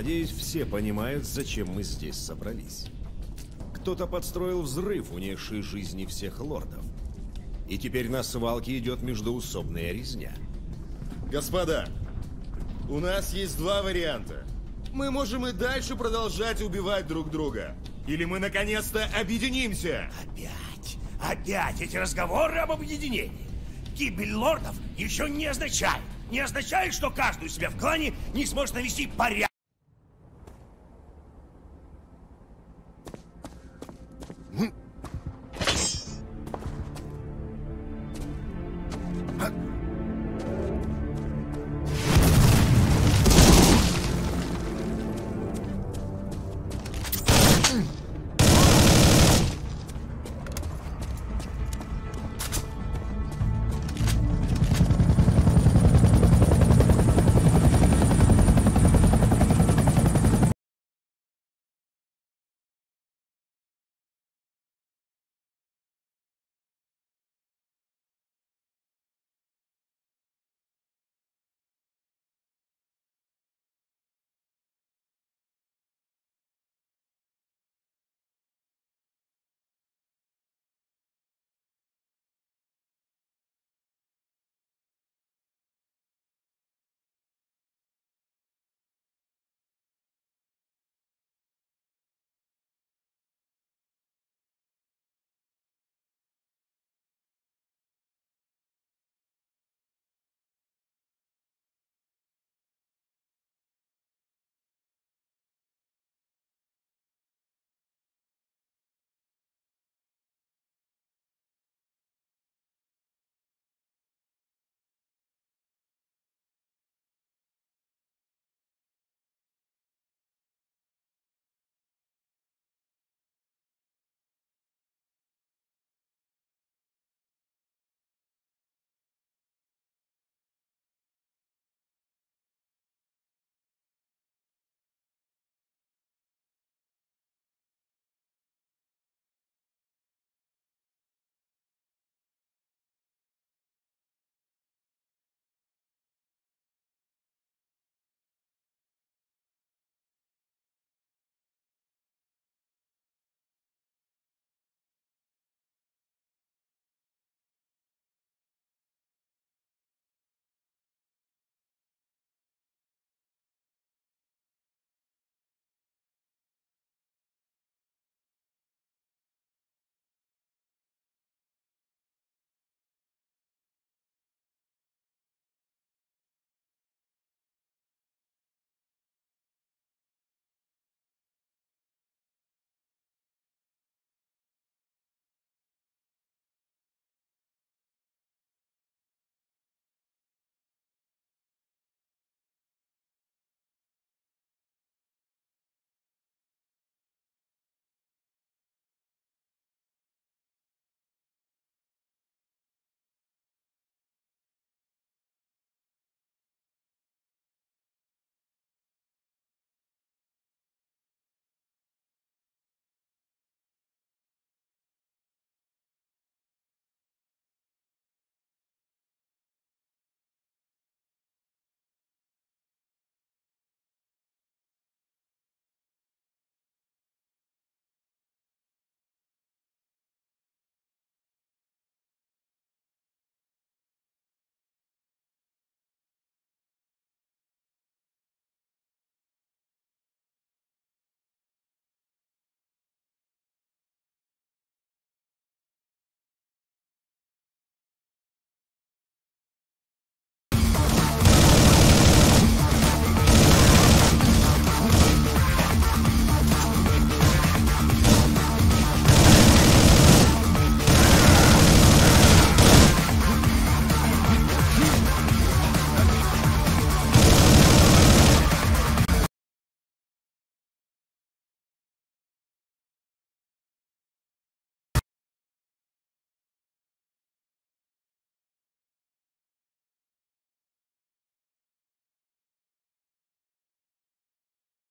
Надеюсь, все понимают, зачем мы здесь собрались. Кто-то подстроил взрыв, унесший жизни всех лордов. И теперь на свалке идет междоусобная резня. Господа, у нас есть два варианта. Мы можем и дальше продолжать убивать друг друга. Или мы наконец-то объединимся. Опять, опять эти разговоры об объединении. Гибель лордов еще не означает, не означает, что каждый у себя в клане не сможет навести порядок.